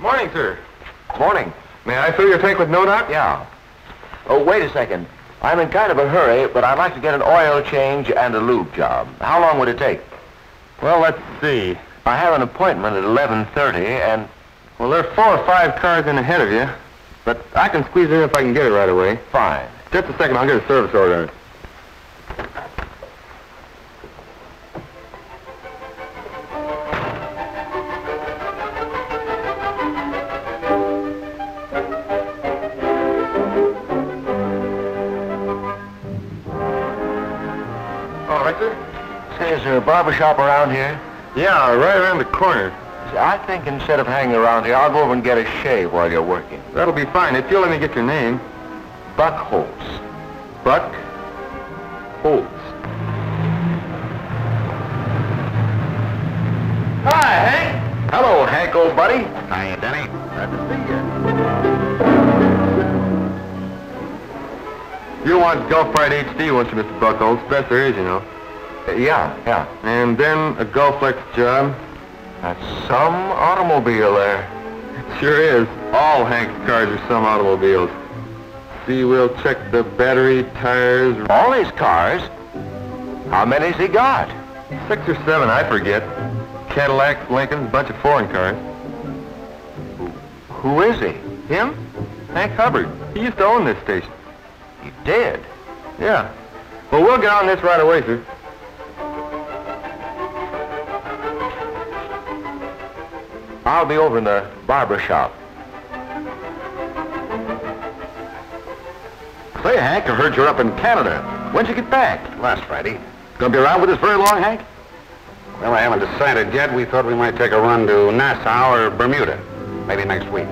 Morning, sir. Morning. May I fill your tank with no knock? Yeah. Oh, wait a second. I'm in kind of a hurry, but I'd like to get an oil change and a lube job. How long would it take? Well, let's see. I have an appointment at 11.30, and Well, there are four or five cars in ahead of you, but I can squeeze in if I can get it right away. fine. Just a second, I'll get a service order. All right, sir? Say, is there a barber shop around here? Yeah, right around the corner. See, I think instead of hanging around here, I'll go over and get a shave while you're working. That'll be fine if you'll let me get your name. Buck Holtz. Buck Holtz. Hi, Hank. Hello, Hank, old buddy. Hiya, Denny. Glad to see you. You want Gulf HD, won't you, Mr. Buck Holtz? Best there is, you know. Yeah, yeah. And then a Gulflex job. That's some automobile there. Sure is. All Hank's cars are some automobiles. See, we'll check the battery, tires, All his cars. How many's he got? six or seven, I forget. Cadillacs, Lincolns, bunch of foreign cars. Who is he? Him? Hank Hubbard. He used to own this station. He did. Yeah. Well, we'll get on this right away, sir. I'll be over in the barber shop. Say, Hank, I heard you're up in Canada. When'd you get back? Last Friday. Gonna be around with us very long, Hank? Well, I haven't decided yet. We thought we might take a run to Nassau or Bermuda. Maybe next week.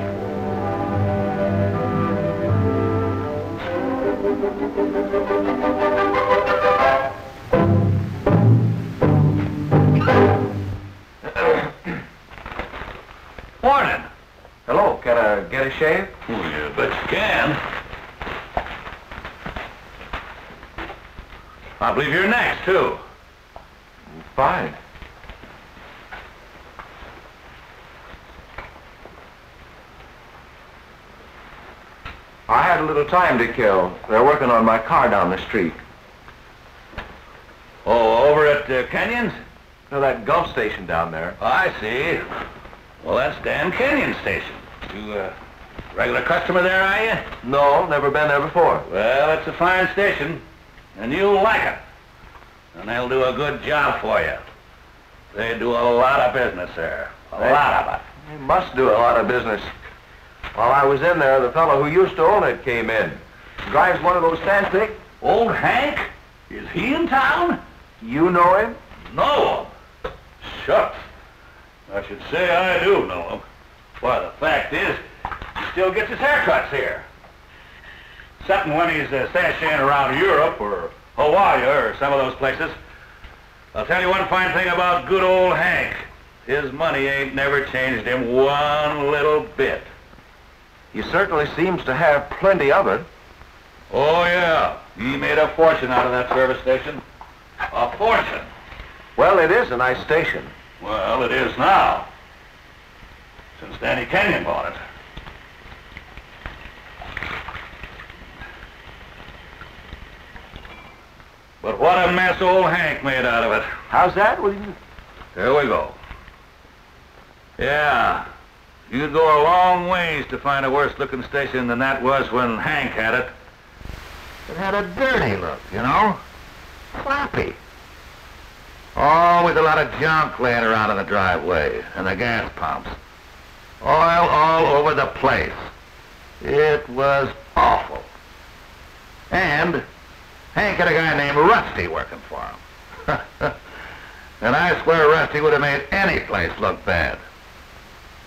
Morning. Get a shave? Well, you bet you can. I believe you're next, too. Fine. I had a little time to kill. They're working on my car down the street. Oh, over at uh, Kenyon's? Now, that Gulf station down there. I see. Well, that's Dan Kenyon Station. You, uh, regular customer there, are you? No, never been there before. Well, it's a fine station, and you'll like it. And they'll do a good job for you. They do a lot of business there. A They- lot of it. He must do a lot of business. While I was in there, the fellow who used to own it came in. Drives one of those Sandvik. Old Hank? Is he in town? You know him? Know him? Shucks. I should say I do know him. Why, the fact is, he still gets his haircuts here. Except when he's uh, sashaying around Europe or Hawaii or some of those places. I'll tell you one fine thing about good old Hank. His money ain't never changed him one little bit. He certainly seems to have plenty of it. Oh, yeah. He made a fortune out of that service station. A fortune. Well, it is a nice station. Well, it is now. Since Danny Kenyon bought it. But what a mess old Hank made out of it. How's that? Well, you- Here we go. Yeah. You'd go a long ways to find a worse looking station than that was when Hank had it. It had a dirty look, you know? Sloppy. Oh, Always a lot of junk laying around in the driveway and the gas pumps. Oil all over the place. It was awful. And Hank had a guy named Rusty working for him. and I swear Rusty would have made any place look bad.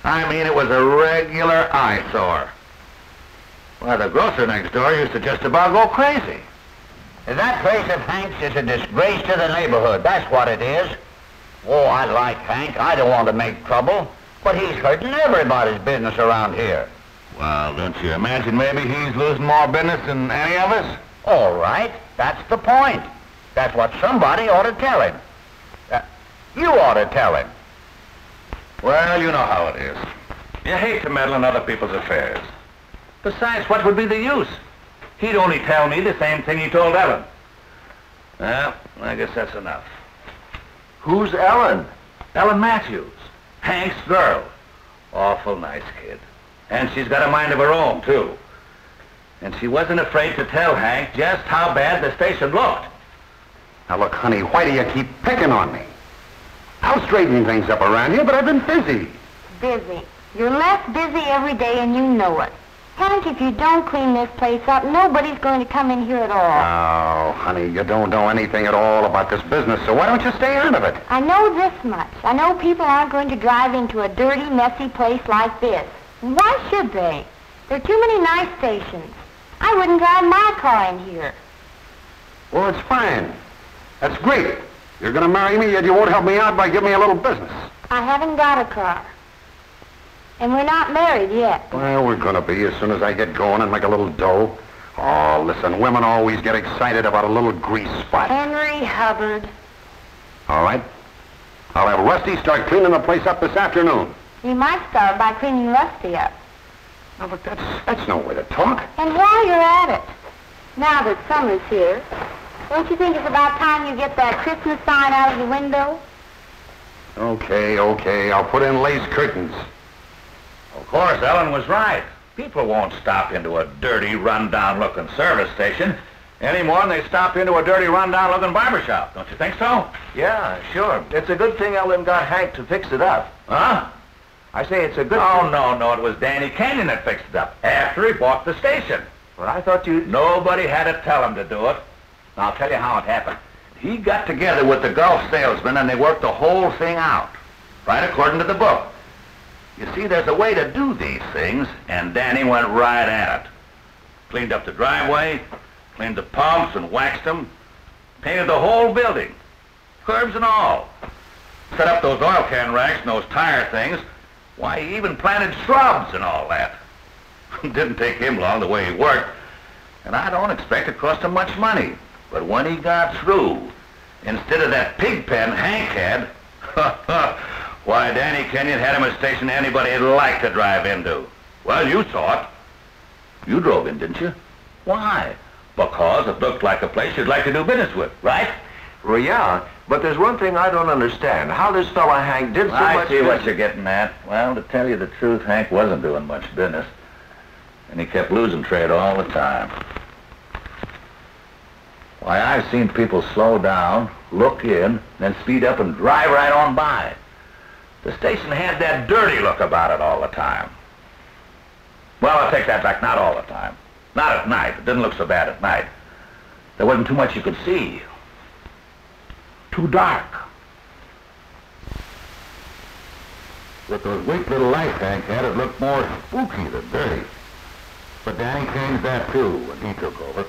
I mean, it was a regular eyesore. Why, the grocer next door used to just about go crazy. That place of Hank's is a disgrace to the neighborhood. That's what it is. Oh, I like Hank. I don't want to make trouble. But he's hurting everybody's business around here. Well, don't you imagine maybe he's losing more business than any of us? All right, that's the point. That's what somebody ought to tell him. Uh, you ought to tell him. Well, you know how it is. You hate to meddle in other people's affairs. Besides, what would be the use? He'd only tell me the same thing he told Ellen. Well, I guess that's enough. Who's Ellen? Ellen Matthews, Hank's girl. Awful nice kid. And she's got a mind of her own, too. And she wasn't afraid to tell Hank just how bad the station looked. Now, look, honey, why do you keep picking on me? I'll straighten things up around here, but I've been busy. Busy. You're less busy every day and you know it. Hank, if you don't clean this place up, nobody's going to come in here at all. Oh, honey, you don't know anything at all about this business, so why don't you stay out of it? I know this much. I know people aren't going to drive into a dirty, messy place like this. Why should they? There are too many nice stations. I wouldn't drive my car in here. Well, it's fine. That's great. You're going to marry me, yet you won't help me out by giving me a little business. I haven't got a car. And we're not married yet. Well, we're going to be as soon as I get going and make a little dough. Oh, listen, women always get excited about a little grease spot. Henry Hubbard. All right. I'll have Rusty start cleaning the place up this afternoon. You might start by cleaning Rusty up. No, but that's, that's no way to talk. And while you're at it, now that summer's here, don't you think it's about time you get that Christmas sign out of the window? Okay, okay. I'll put in lace curtains. Of course, Ellen was right. People won't stop into a dirty, run-down-looking service station any more than they stop into a dirty, run-down-looking barber shop. Don't you think so? Yeah, sure. It's a good thing Ellen got Hank to fix it up. Huh? I say it's a good Oh, thing. no, no, it was Danny Kenyon that fixed it up after he bought the station. Well, I thought you... Nobody had to tell him to do it. I'll tell you how it happened. He got together with the Gulf salesman and they worked the whole thing out, right according to the book. You see, there's a way to do these things, and Danny went right at it. Cleaned up the driveway, cleaned the pumps and waxed them, painted the whole building, curbs and all. Set up those oil can racks and those tire things. Why, he even planted shrubs and all that. Didn't take him long the way he worked. And I don't expect it cost him much money. But when he got through, instead of that pig pen Hank had, why, Danny Kenyon had him a station anybody'd like to drive into. Well, you saw it. You drove in, didn't you? Why? Because it looked like a place you'd like to do business with, right? Well, yeah, but there's one thing I don't understand. How this fella Hank did so I much... see what you're getting at. Well, to tell you the truth, Hank wasn't doing much business. And he kept losing trade all the time. Why, I've seen people slow down, look in, then speed up and drive right on by. The station had that dirty look about it all the time. Well, I'll take that back. Not all the time. Not at night. It didn't look so bad at night. There wasn't too much you could see. Too dark. With those weak little lights Hank had, it looked more spooky than dirty. But Danny changed that too when he took over.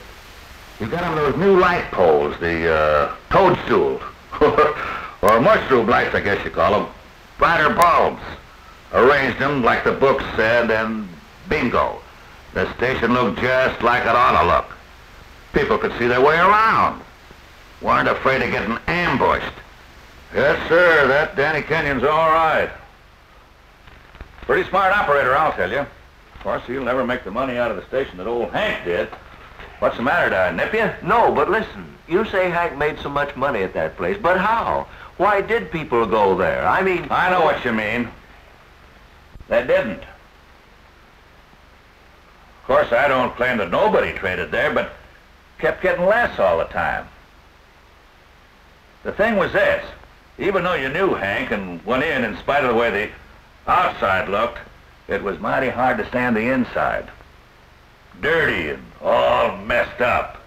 He got him those new light poles, the uh, toadstool, or mushroom lights, I guess you call them. Brighter bulbs. Arranged them like the book said, and bingo. The station looked just like it ought to look. People could see their way around. Weren't afraid of getting ambushed. Yes, sir. That Danny Kenyon's all right. Pretty smart operator, I'll tell you. Of course, he'll never make the money out of the station that old Hank did. What's the matter, did I nip you? No, but listen. You say Hank made so much money at that place, but how? Why did people go there? I mean... I know what you mean. They didn't. Of course, I don't claim that nobody traded there, but kept getting less all the time. The thing was this. Even though you knew Hank and went in in spite of the way the outside looked, it was mighty hard to stand the inside. Dirty and all messed up.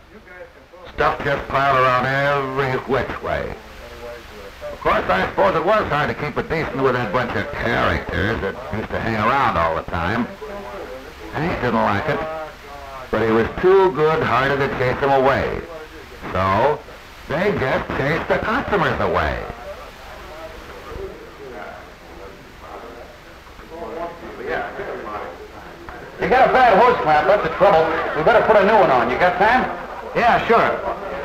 Stuff just piled around every which way course, I suppose it was hard to keep it decent with that bunch of characters that used to hang around all the time. Hank didn't like it, but he was too good-hearted to chase them away. So, they just chased the customers away. You got a bad hose clamp, that's the trouble. We better put a new one on. You got time? Yeah, sure.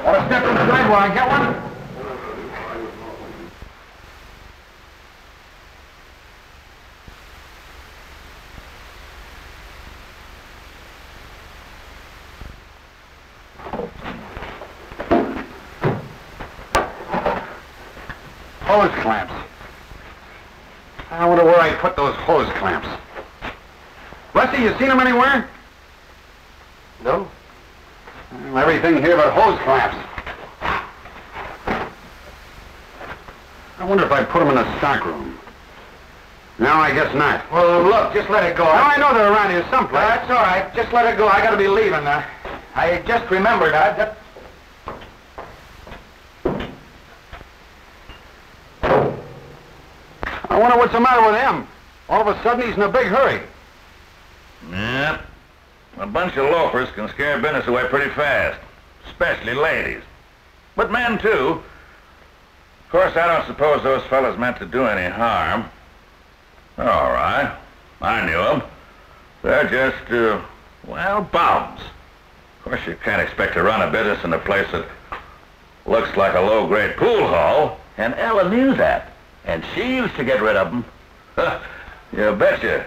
Want to step inside while I get one? You anywhere? No? Well, everything here but hose clamps. I wonder if I put them in the stock room. No, I guess not. Well, look, just let it go. Now, I know they're around here someplace. That's all right. Just let it go. I gotta be leaving now. I just remembered. I just... I wonder what's the matter with him. All of a sudden, he's in a big hurry. Yep. A bunch of loafers can scare business away pretty fast, especially ladies. But men, too. Of course, I don't suppose those fellas meant to do any harm. They're all right. I knew them. They're just, uh, well, bums. Of course, you can't expect to run a business in a place that looks like a low-grade pool hall. And Ella knew that. And she used to get rid of them. you betcha.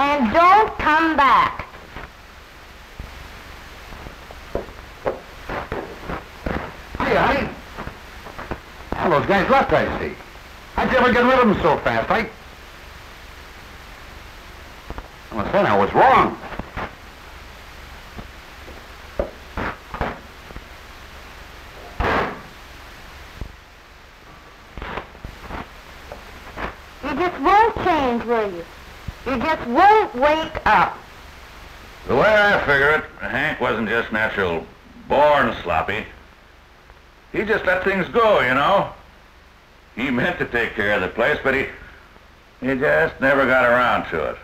And don't come back. Hey, honey. Well, those guys left, I see. How'd you ever get rid of them so fast? I... I was saying I was wrong. You just won't change, will you? You just won't wake up. The way I figure it, Hank wasn't just natural born sloppy. He just let things go, you know. He meant to take care of the place, but he he just never got around to it.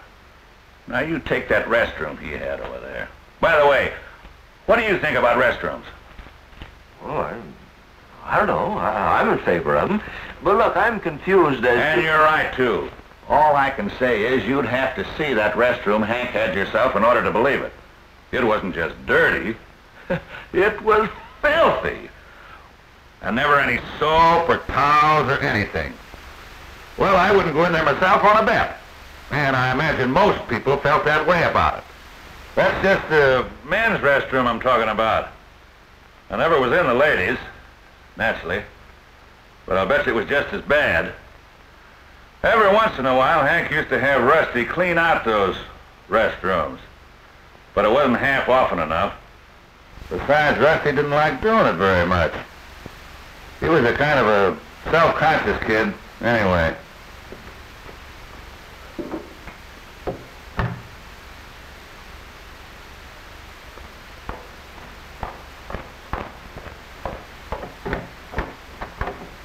Now you take that restroom he had over there. By the way, what do you think about restrooms? Oh, I, I don't know. I, I'm in favor of them. But look, I'm confused as And you're right too. All I can say is you'd have to see that restroom Hank had yourself in order to believe it. It wasn't just dirty. it was filthy. And never any soap or towels or anything. Well, I wouldn't go in there myself on a bet. And I imagine most people felt that way about it. That's just the men's restroom I'm talking about. I never was in the ladies, naturally. But I'll bet it was just as bad. Every once in a while, Hank used to have Rusty clean out those restrooms. But it wasn't half often enough. Besides, Rusty didn't like doing it very much. He was a kind of a self-conscious kid, anyway.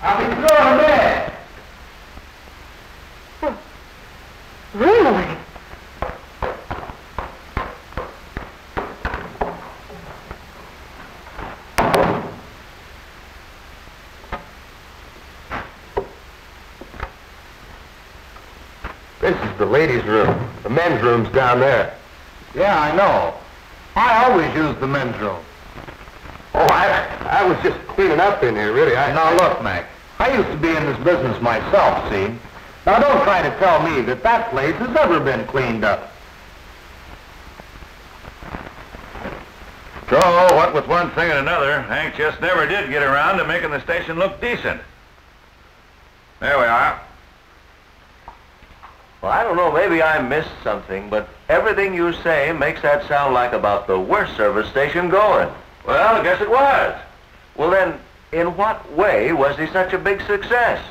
I'll be going to bed. Really? This is the ladies' room. The men's room's down there. Yeah, I know. I always use the men's room. Oh, I, I was just cleaning up in here, really. I, Now look, Mac, I used to be in this business myself, see? Now don't try to tell me that that place has ever been cleaned up. So, what with one thing and another, Hank just never did get around to making the station look decent. There we are. Well, I don't know, maybe I missed something, but everything you say makes that sound like about the worst service station going. Well, I guess it was. Well, then, in what way was he such a big success?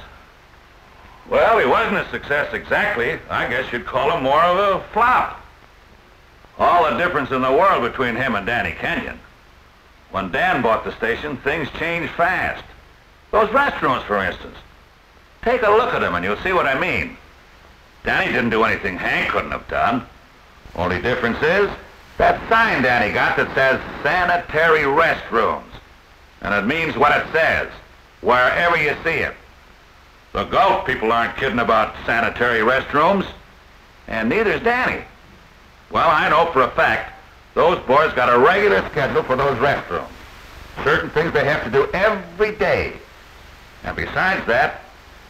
Well, he wasn't a success exactly. I guess you'd call him more of a flop. All the difference in the world between him and Danny Kenyon. when Dan bought the station, things changed fast. Those restrooms, for instance. Take a look at them and you'll see what I mean. Danny didn't do anything Hank couldn't have done. Only difference is that sign Danny got that says sanitary restrooms. And it means what it says, wherever you see it. The Gulf people aren't kidding about sanitary restrooms, and neither's Danny. Well, I know for a fact those boys got a regular schedule for those restrooms. Certain things they have to do every day. And besides that,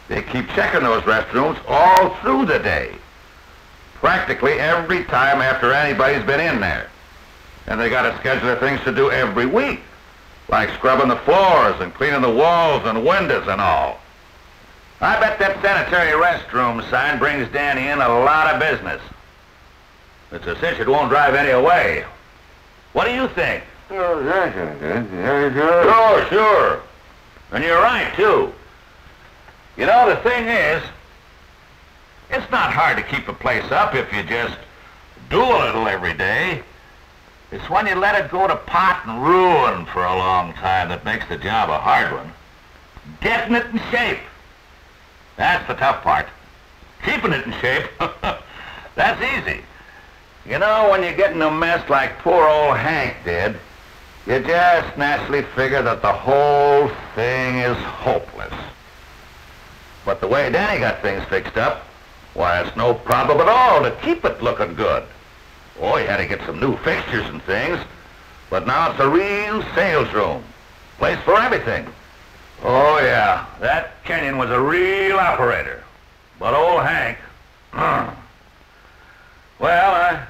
they keep checking those restrooms all through the day. Practically every time after anybody's been in there. And they got a schedule of things to do every week. Like scrubbing the floors and cleaning the walls and windows and all. I bet that sanitary restroom sign brings Danny in a lot of business. It's a cinch it won't drive any away. What do you think? Oh, that's good. Very good. Sure, sure. And you're right, too. You know, the thing is, it's not hard to keep a place up if you just do a little every day. It's when you let it go to pot and ruin for a long time that makes the job a hard one. Getting it in shape. That's the tough part. Keeping it in shape, that's easy. You know, when you get in a mess like poor old Hank did, you just naturally figure that the whole thing is hopeless. But the way Danny got things fixed up, why, it's no problem at all to keep it looking good. Oh, he had to get some new fixtures and things, but now it's a real sales room. Place for everything. Oh, yeah, that Kenyon was a real operator. But old Hank, well, I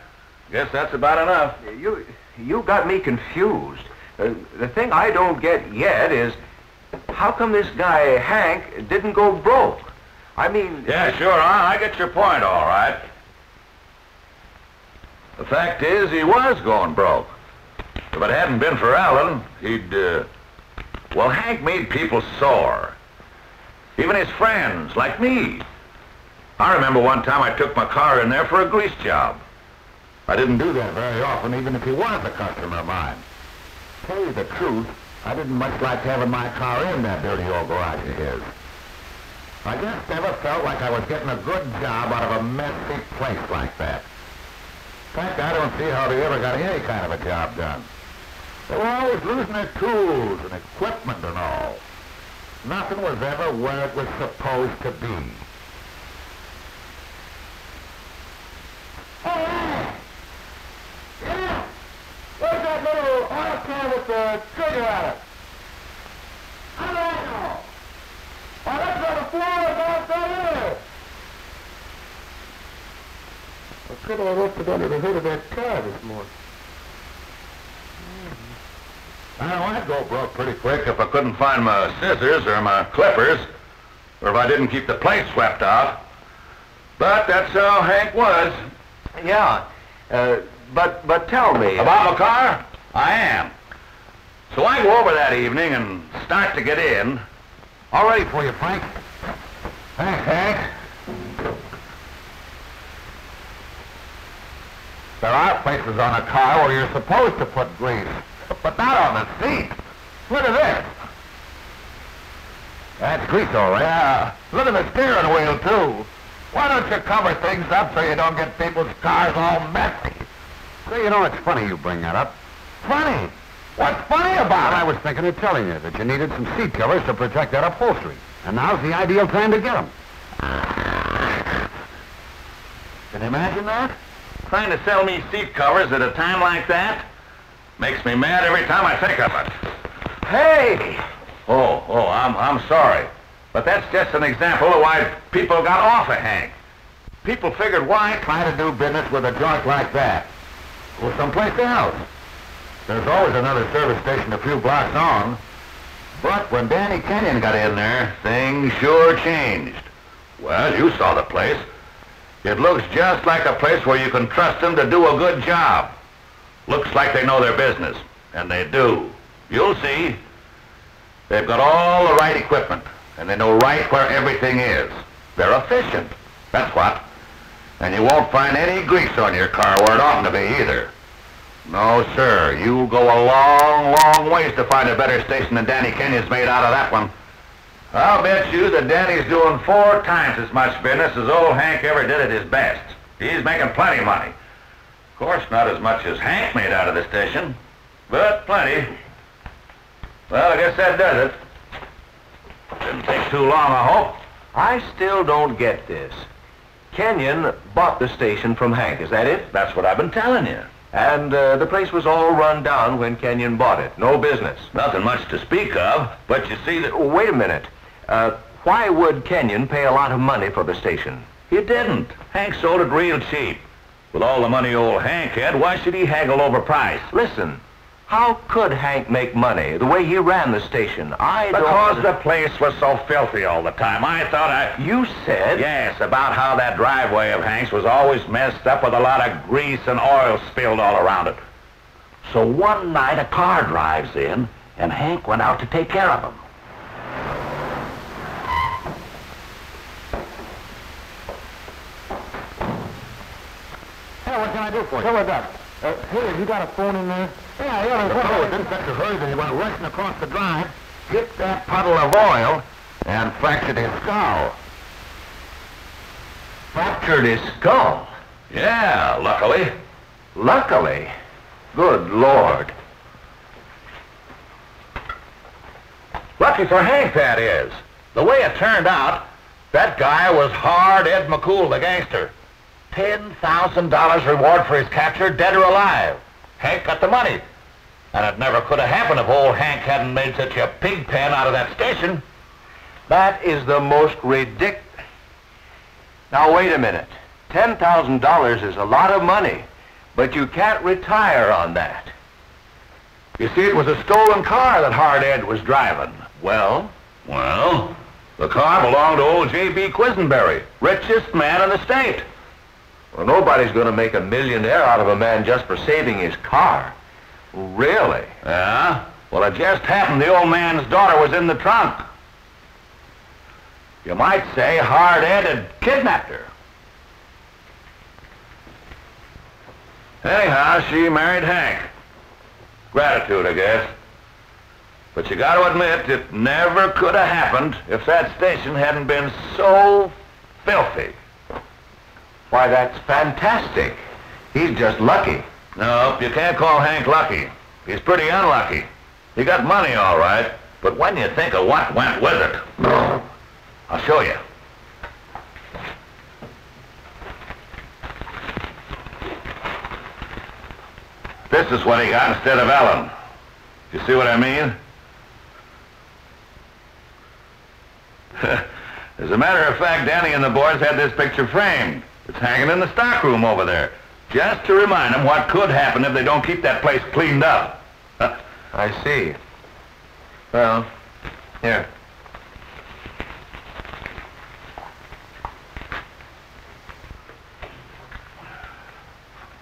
guess that's about enough. You, you got me confused. Uh, the thing I don't get yet is, how come this guy, Hank, didn't go broke? I mean... Yeah, sure, I, I get your point, all right. The fact is, he was going broke. If it hadn't been for Allen, he'd, uh... Well, Hank made people sore. Even his friends, like me. I remember one time I took my car in there for a grease job. I didn't do that very often, even if he was a customer of mine. Tell you the truth, I didn't much like having my car in that dirty old garage of his. I just never felt like I was getting a good job out of a messy place like that. In fact, I don't see how they ever got any kind of a job done. They were always losing their tools and equipment and all. Nothing was ever where it was supposed to be. Hey! Yeah! Where's that little oil can with the trigger on it? How do I know? Oh, that's on the floor about there. I could have left it under the hood of that car this morning. I know I'd go broke pretty quick if I couldn't find my scissors or my clippers, or if I didn't keep the plate swept off. But that's how Hank was. Yeah, uh, but, but tell me... About my car? I am. So I go over that evening and start to get in. All ready for you, Frank. Thanks, Hank. There are places on a car where you're supposed to put grease, but not on the seat. Look at this. That's grease, all right. Yeah. Look at the steering wheel, too. Why don't you cover things up so you don't get people's cars all messy? Say, you know, it's funny you bring that up. Funny. What's funny about it? I was thinking of telling you that you needed some seat covers to protect that upholstery. And now's the ideal time to get them. Can you imagine that? Trying to sell me seat covers at a time like that? Makes me mad every time I think of it. Hey! Oh, oh, I'm, I'm sorry. But that's just an example of why people got off of Hank. People figured, why try to do business with a joint like that? Well, someplace else. There's always another service station a few blocks on. But when Danny Kenyon got in there, things sure changed. Well, you saw the place. It looks just like a place where you can trust them to do a good job. Looks like they know their business, and they do. You'll see. They've got all the right equipment, and they know right where everything is. They're efficient. That's what. And you won't find any grease on your car where it oughtn't to be either. No, sir. You go a long, long ways to find a better station than Danny Kenyon's made out of that one. I'll bet you that Danny's doing four times as much business as old Hank ever did at his best. He's making plenty of money. Of course, not as much as Hank made out of the station, but plenty. Well, I guess that does it. Didn't take too long, I hope. I still don't get this. Kenyon bought the station from Hank, is that it? That's what I've been telling you. And uh, the place was all run down when Kenyon bought it. No business. Nothing much to speak of, but you see that... Wait a minute. Uh, why would Kenyon pay a lot of money for the station? He didn't. Hank sold it real cheap. With all the money old Hank had, why should he haggle over price? Listen, how could Hank make money the way he ran the station? I Because don't... the place was so filthy all the time. I thought I... You said... Yes, about how that driveway of Hank's was always messed up with a lot of grease and oil spilled all around it. So one night a car drives in, and Hank went out to take care of him. Hey, what can I do for you? Tell her that. Uh, here, you got a phone in there? Yeah, yeah. The fellow in such a hurry that he went rushing across the drive, hit that puddle of oil, and fractured his skull. Fractured his skull. Yeah, luckily. Luckily. Good Lord. Lucky for Hank, that is. The way it turned out, that guy was hard Ed McCool, the gangster. $10,000 reward for his capture, dead or alive. Hank got the money. And it never could have happened if old Hank hadn't made such a pig pen out of that station. That is the most ridiculous... Now, wait a minute. $10,000 is a lot of money, but you can't retire on that. You see, it was a stolen car that Hard Ed was driving. Well, Well, the car belonged to old J.B. Quisenberry, richest man in the state. Well, nobody's going to make a millionaire out of a man just for saving his car. Really? Yeah? Well, it just happened the old man's daughter was in the trunk. You might say Hard Ed had kidnapped her. Anyhow, she married Hank. Gratitude, I guess. But you got to admit, it never could have happened if that station hadn't been so filthy. Why, that's fantastic. He's just lucky. No, you can't call Hank lucky. He's pretty unlucky. He got money, all right, but when you think of what went with it, I'll show you. This is what he got instead of Ellen. You see what I mean? As a matter of fact, Danny and the boys had this picture framed. It's hanging in the stockroom over there. Just to remind them what could happen if they don't keep that place cleaned up. I see. Well, here.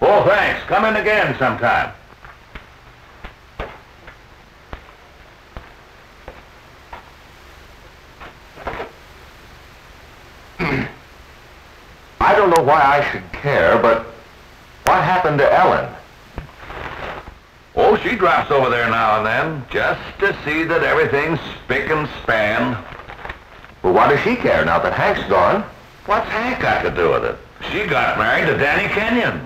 Oh, thanks. Come in again sometime. I don't know why I should care, but what happened to Ellen? Oh, she drops over there now and then, just to see that everything's spick and span. Well, why does she care now that Hank's gone? What's Hank got to do with it? She got married to Danny Kenyon.